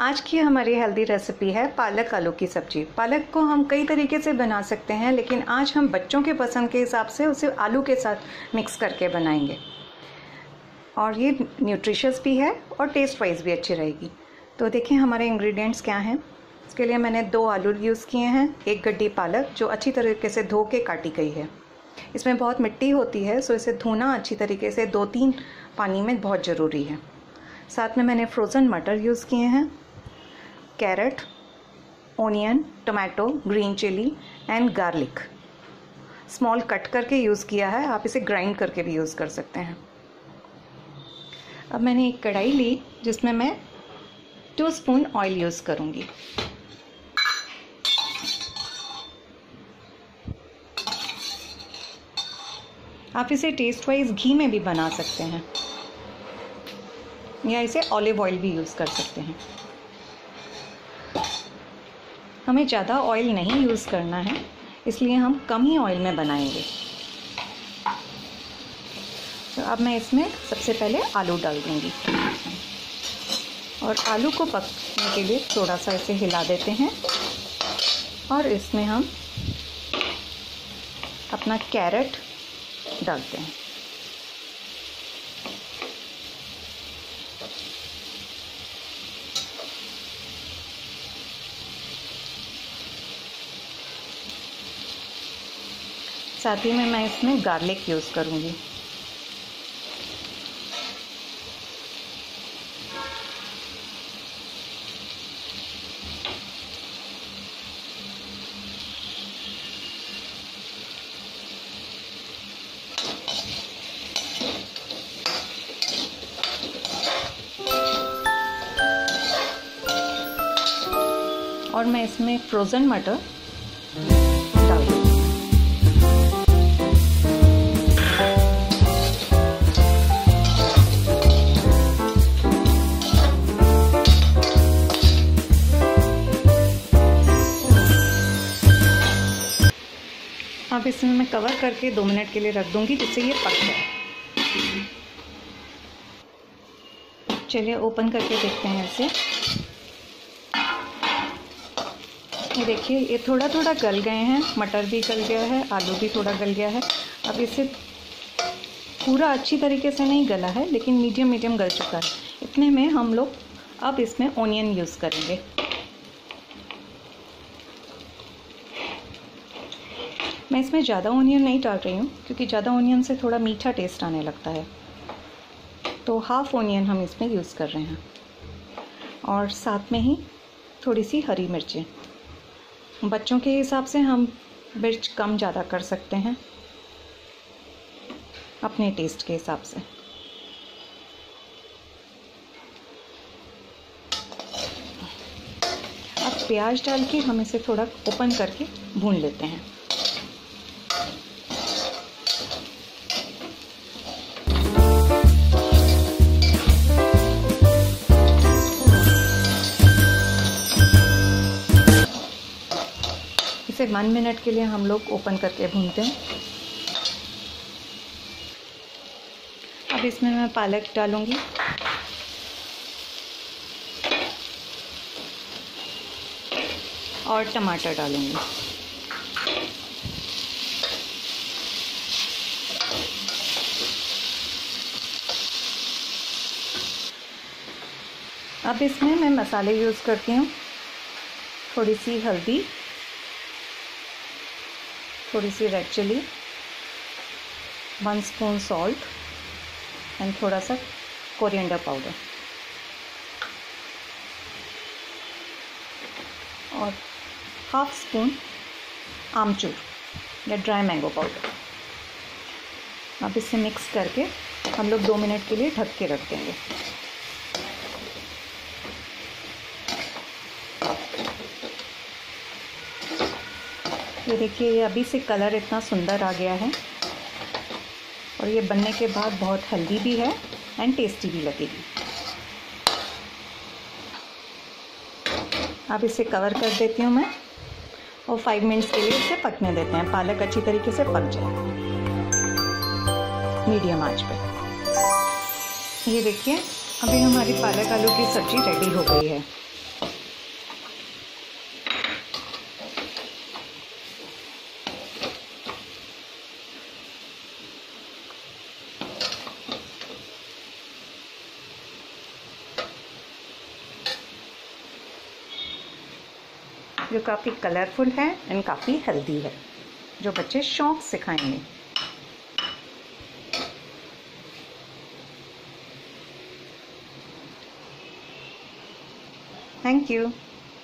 आज की हमारी हेल्दी रेसिपी है पालक आलू की सब्ज़ी। पालक को हम कई तरीके से बना सकते हैं, लेकिन आज हम बच्चों के पसंद के हिसाब से उसे आलू के साथ मिक्स करके बनाएँगे। और ये न्यूट्रिशियस भी है और टेस्ट वाइज भी अच्छी रहेगी। तो देखिए हमारे इंग्रेडिएंट्स क्या हैं। इसके लिए मैंने दो आलू यूज़ किए हैं, एक गड्डी पालक जो अच्छी तरीके से धो के काटी गई है। इसमें बहुत मिट्टी होती है सो इसे धोना अच्छी तरीके से दो तीन पानी में बहुत ज़रूरी है। साथ में मैंने फ्रोज़न मटर यूज़ किए हैं। Carrot onion tomato green chilli and garlic small cut करके यूज़ किया है, आप इसे ग्राइंड करके भी यूज़ कर सकते हैं। अब मैंने एक कढ़ाई ली, जिसमें मैं टू स्पून ऑयल यूज़ करूँगी। आप इसे टेस्ट वाइज घी में भी बना सकते हैं, या इसे ऑलिव ऑयल भी यूज़ कर सकते हैं। हमें ज़्यादा ऑयल नहीं यूज़ करना है, इसलिए हम कम ही ऑयल में बनाएँगे। तो अब मैं इसमें सबसे पहले आलू डाल दूँगी। और आलू को पकने के लिए थोड़ा सा इसे हिला देते हैं। और इसमें हम अपना कैरेट डालते हैं। साथ ही में मैं इसमें गार्लिक यूज़ करूँगी। और मैं इसमें फ्रोज़न मटर इसमें मैं कवर करके दो मिनट के लिए रख दूँगी, जिससे ये पक जाए। चलिए ओपन करके देखते हैं इसे। ये देखिए, ये थोड़ा थोड़ा गल गए हैं। मटर भी गल गया है, आलू भी थोड़ा गल गया है। अब इसे पूरा अच्छी तरीके से नहीं गला है, लेकिन मीडियम मीडियम गल चुका है। इतने में हम लोग अब इसमें ओनियन यूज़ करेंगे। मैं इसमें ज़्यादा ओनियन नहीं डाल रही हूँ, क्योंकि ज़्यादा ओनियन से थोड़ा मीठा टेस्ट आने लगता है। तो हाफ़ ओनियन हम इसमें यूज़ कर रहे हैं। और साथ में ही थोड़ी सी हरी मिर्चें। बच्चों के हिसाब से हम मिर्च कम ज़्यादा कर सकते हैं, अपने टेस्ट के हिसाब से। अब प्याज डाल के हम इसे थोड़ा ओपन करके भून लेते हैं। वन मिनट के लिए हम लोग ओपन करके भूनते हैं। अब इसमें मैं पालक डालूँगी। और टमाटर डालूँगी। अब इसमें मैं मसाले यूज़ करती हूँ। थोड़ी सी हल्दी। थोड़ी सी red chilli one spoon salt and थोड़ा सा कोरिएंडर पाउडर और हाफ़ स्पून आमचूर, या ड्राई मैंगो पाउडर अब इसे मिक्स करके हम लोग दो मिनट के लिए ढक के रख देंगे। ये देखिए, ये अभी से कलर इतना सुंदर आ गया है। और ये बनने के बाद बहुत हेल्दी भी है एंड टेस्टी भी लगेगी। अब इसे कवर कर देती हूँ मैं और फाइव मिनट्स के लिए इसे पकने देते हैं। पालक अच्छी तरीके से पक जाए। मीडियम आँच पे। ये देखिए, अभी हमारी पालक आलू की सब्ज़ी रेडी हो गई है। जो काफ़ी कलरफुल है एंड काफ़ी हेल्दी है। जो बच्चे शौक से खाएँगे थैंक यू